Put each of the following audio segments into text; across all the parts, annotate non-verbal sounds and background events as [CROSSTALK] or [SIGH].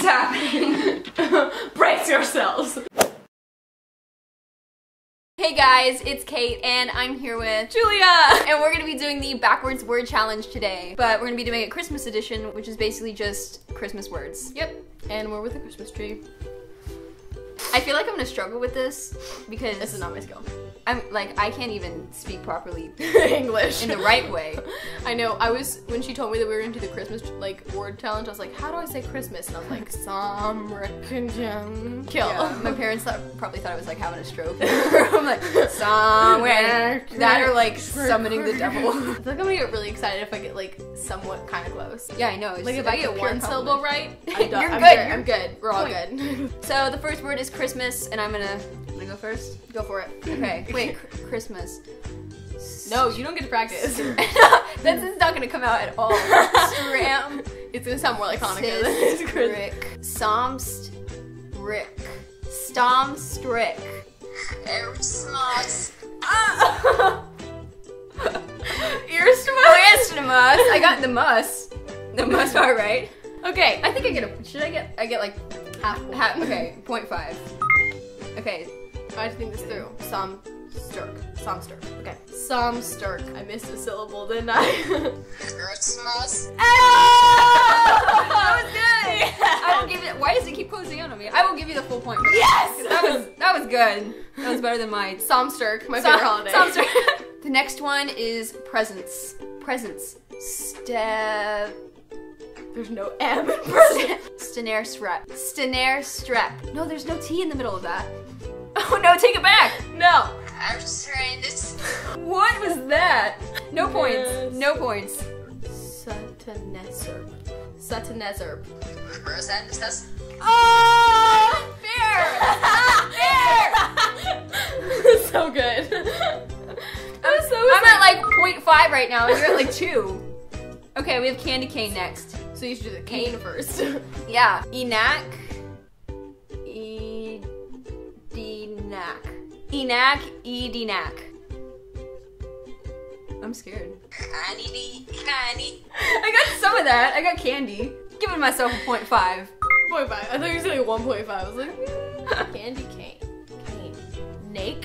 is happening. [LAUGHS] Brace yourselves. Hey guys, it's Kate and I'm here with Julia! and we're gonna be doing the backwards word challenge today. But we're gonna be doing it Christmas edition, which is basically just Christmas words. Yep, and we're with the Christmas tree. I feel like I'm gonna struggle with this because This is not my skill. I'm like I can't even speak properly [LAUGHS] English. in the right way. I know. I was when she told me that we were into the Christmas like word challenge. I was like, "How do I say Christmas?" And I was like, [LAUGHS] "Samrikan kill." Yeah, [LAUGHS] my parents thought, probably thought I was like having a stroke. I'm like somewhere that or like summoning the devil. I feel like I'm gonna get really excited if I get like somewhat kind of close. Yeah, I know. Like if I get one syllable right, I'm done. You're I'm good, Good. you're I'm good. We're all point. good. So the first word is Christmas, and I'm gonna. I'm gonna go first. Go for it. [LAUGHS] Okay. Wait, cr- Christmas. No, you don't get to practice. [LAUGHS] This is not gonna come out at all. Stram. it's gonna sound more like Hanukkah than it's Christmas. Rick. Somst. Rick. Stomstrick. Christmas. Christmas. Oh, I got the mus. The mus part right. Okay, I think I get a. Should I get? I get like Half. half. Okay, point five. Okay. I have to think this through. Some stirk. Some stirk. Okay. Some stirk. I missed a syllable, didn't I? Christmas. [LAUGHS] that was good. [LAUGHS] I will give it. Why does it keep closing in on me? I will give you the full point. Yes! that was that was good. That was better than mine. Some stirk. My Som- favorite holiday. Somster- [LAUGHS] the next one is presents. Presents. Ste. There's no M in present. Stenair strep. Stenair strep. No, there's no T in the middle of that. Oh [LAUGHS] no, take it back. No. I'm trying this. What was that? No Yes. points. No points. Sataneserp. Sataneserp. Presents. Oh, ah! fair. [LAUGHS] fair. [LAUGHS] so good. I'm so. I'm at like 0.5 right now, and you're at like two. Okay, we have candy cane next. So you should do the cane first. Yeah. Enac. Enac. Enac. Edinac. I'm scared. Candy. Candy. [LAUGHS] I got some of that. I got candy. Giving myself a 0.5. Point five. I thought you were saying one point five. I was like, mm, candy cane. Cane. Nake.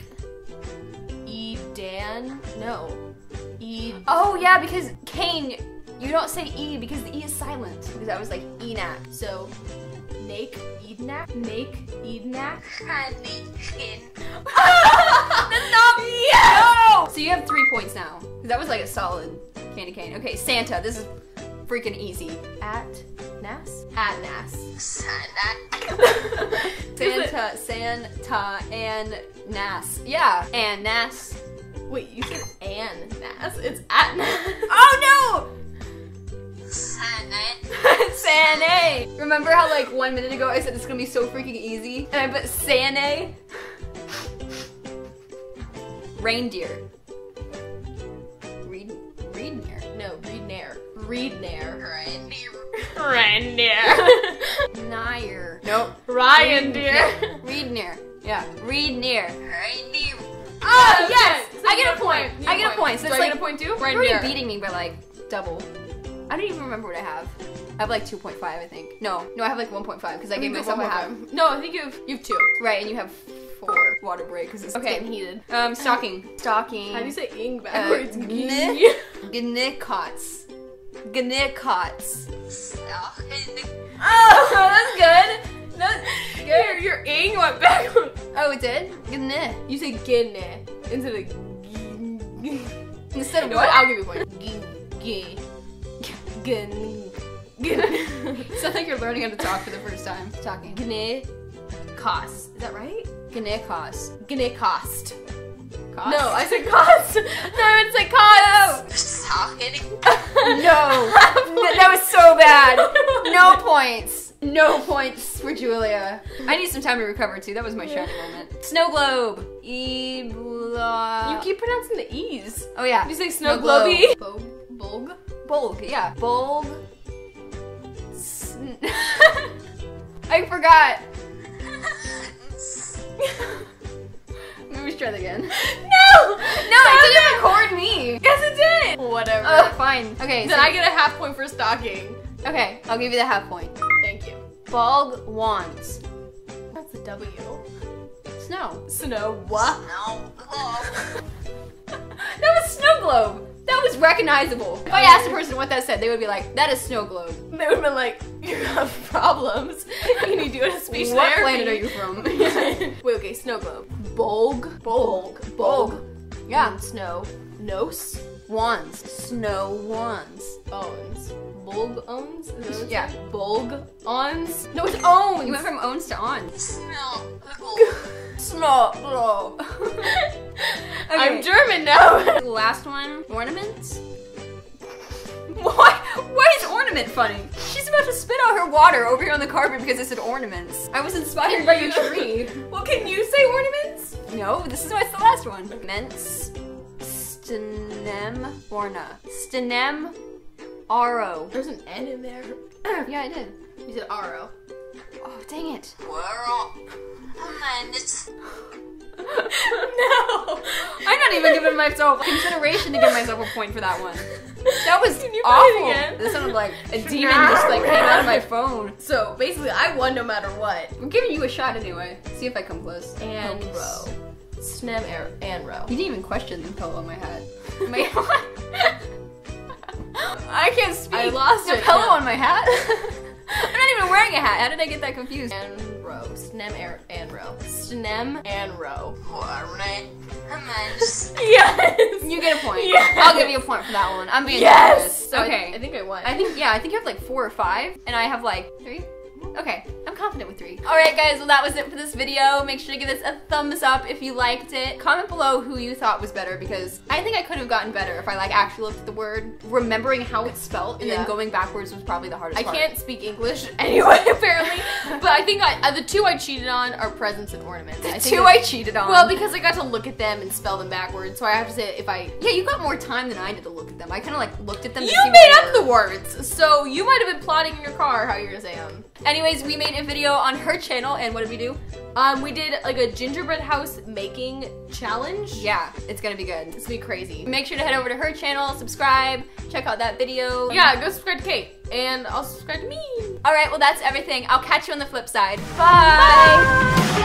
Edan. No. E. Oh yeah, because cane, you don't say E because the E is silent. Because I was like Enac. So. Nake. Ednak. Make Ednak. Candy. [LAUGHS] That's not me. No. So you have three points now. That was like a solid candy cane. Okay, Santa. This is freaking easy. At. Nas. At Nas. Santa. [LAUGHS] Santa, Santa, and Nas. Yeah, and Nas. Wait, you said an Nas. It's at Nas. One minute ago I said it's gonna be so freaking easy, and I put Santa. Reindeer. Reed, reindeer. No, read nair. Read nair. Reindeer. Reindeer. [LAUGHS] Nair. Nope. Ryan deer. Reed near. Yeah. Reed near. Reindeer. Oh yes! So I get a point. You I get a point. So Do it's I like get a point too? you're Reindeer. already beating me by like double. I don't even remember what I have. I have like 2.5, I think. No, no, I have like 1.5 because I I gave myself a half. No, I think you have you have two. Right, and you have four water break because it's Okay. getting heated. Um, stocking. [LAUGHS] Stocking. How do you say ing Uh, backwards? gn- [LAUGHS] Gnickots. Gnickots. Stocking. Oh, [LAUGHS] that's good. That's your, your ing went backwards. Oh, it did? Gn. You say ginne instead of gin. Instead of what? I'll give you a point. Gin. Gin. Gin. Gin. Sounds like you're learning how to talk for the first time. Talking. Gne. Cost. Is that right? Gnickots. Gne cost. Cost? No, I said cost. [LAUGHS] no, it's like cost. Stocking. No. [LAUGHS] that was so bad. No [LAUGHS] points. No points for Julia. I need some time to recover too. That was my shining moment. Snow globe. E Ebla. You keep pronouncing the e's. Oh yeah. You say snow Snow globe. globey. Bulg. Bulg. Bulg. Yeah. Bulg. I forgot. [LAUGHS] Let me try that again. No! No, it didn't record me. Yes, it did! Whatever. Oh, fine. Okay. then so- I get a half point for stalking. Okay, I'll give you the half point. Thank you. Fog wands. That's a W. Snow. Snow. What? No globe. [LAUGHS] That was snow globe. That was recognizable. If I asked a person what that said, they would be like, "That is snow globe." They would have been like, you have problems. [LAUGHS] You need to go to speech what therapy. planet are you from? [LAUGHS] Wait, okay, snow globe. Bolg. Bolg. Bolg. Yeah. And snow. Nos. Wands. Snow wands. Owns. Bolg owns? Is that what it's Yeah. like? Bolg ons? No, it's owns. You went from owns to on. Smell [LAUGHS] globe. Snow globe. I'm German now. [LAUGHS] Last one. Ornaments. Why? Why is ornament funny? She's about to spit out her water over here on the carpet because it said ornaments. I was inspired by your tree. [LAUGHS] well, can you say ornaments? No, this is why it's the last one. Ments. Stenem. Orna. Stenem. Aro. There's an N in there. [CLEARS THROAT] Yeah, I did. You said Aro. Oh, dang it. World. No. I'm not even giving myself consideration to give myself a point for that one. That was Can you awful. again? This sounded like [LAUGHS] a demon just like came out of my phone. So basically, I won no matter what. I'm giving you a shot anyway. See if I come close. And Oh, row. Snem air and row. You didn't even question the pillow on my hat. [LAUGHS] My [LAUGHS] I can't speak. I lost the it, pillow on my hat. I'm not even wearing a hat. How did I get that confused? And row. Snem air and row. Snem and row. Yes. You get a point. Yes. I'll give you a point for that one. I'm being Yes. So I- okay. I, think I won. I think yeah, I think you have like four or five, and I have like three. Okay, I'm confident with three. All right, guys. Well, that was it for this video. Make sure to give this a thumbs up if you liked it. Comment below who you thought was better because I think I could have gotten better if I like actually looked at the word, remembering how it's spelled, and Yeah. then going backwards was probably the hardest I part. can't speak English [LAUGHS] anyway, apparently. [LAUGHS] but I think I, uh, the two I cheated on are presents and ornaments. I think Two I cheated on. Well, because I got to look at them and spell them backwards, so I have to say if I. yeah, you got more time than I did to look at them. I kind of like looked at them. You made up the words, so you might have been plotting in your car how you're gonna say them. Anyways, we made a video on her channel, and what did we do? Um, we did like a gingerbread house making challenge. Yeah, it's gonna be good. It's gonna be crazy. Make sure to head over to her channel, subscribe, check out that video. Yeah, go subscribe to Kate, and I'll subscribe to me. All right, well, that's everything. I'll catch you on the flip side. Bye. Bye.